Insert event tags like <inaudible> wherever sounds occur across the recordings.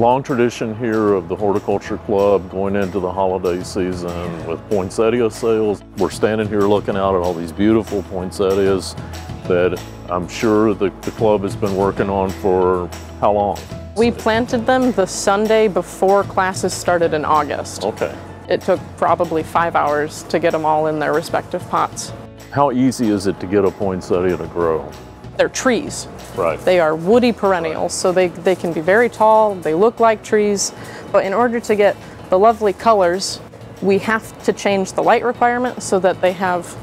Long tradition here of the Horticulture Club going into the holiday season with poinsettia sales. We're standing here looking out at all these beautiful poinsettias that I'm sure the, the club has been working on for how long? We planted them the Sunday before classes started in August. Okay. It took probably five hours to get them all in their respective pots. How easy is it to get a poinsettia to grow? They're trees. Right. They are woody perennials, so they, they can be very tall, they look like trees, but in order to get the lovely colors, we have to change the light requirement so that they have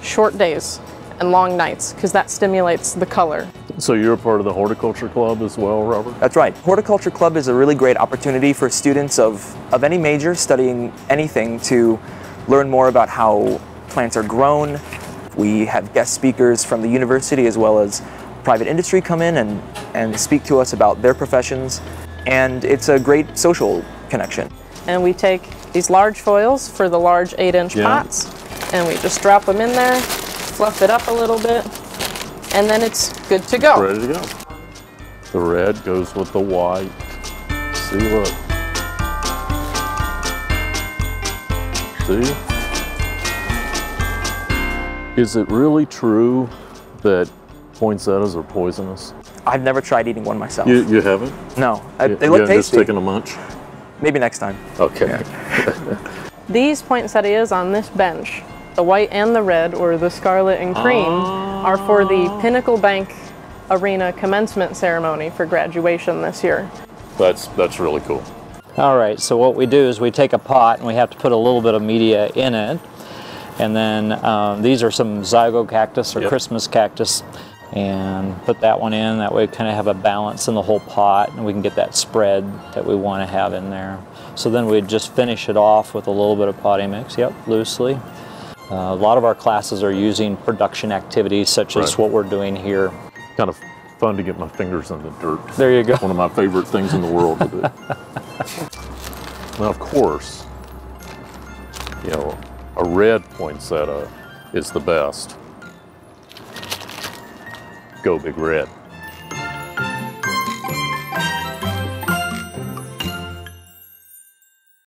short days and long nights, because that stimulates the color. So you're a part of the Horticulture Club as well, Robert? That's right. Horticulture Club is a really great opportunity for students of, of any major studying anything to learn more about how plants are grown. We have guest speakers from the university as well as private industry come in and, and speak to us about their professions. And it's a great social connection. And we take these large foils for the large eight inch Yeah. pots, and we just drop them in there, fluff it up a little bit, and then it's good to go. Ready to go. The red goes with the white. See, look. See? Is it really true that poinsettias are poisonous? I've never tried eating one myself. You, you haven't? no, I, You- they look haven't just tasty. taken a munch? Maybe next time. Okay. <laughs> These poinsettias on this bench, the white and the red, or the scarlet and cream, are for the ah. Pinnacle Bank Arena commencement ceremony for graduation this year. That's, that's really cool. All right, so what we do is we take a pot and we have to put a little bit of media in it. And then um, these are some zygo cactus or Yep. Christmas cactus. And put that one in, that way we kind of have a balance in the whole pot and we can get that spread that we want to have in there. So then we just finish it off with a little bit of potting mix, yep, loosely. Uh, a lot of our classes are using production activities such as Right. what we're doing here. Kind of fun to get my fingers in the dirt. There you go. One of my favorite things in the world to do. <laughs> now, of course, you know, a red poinsettia is the best. Go Big Red.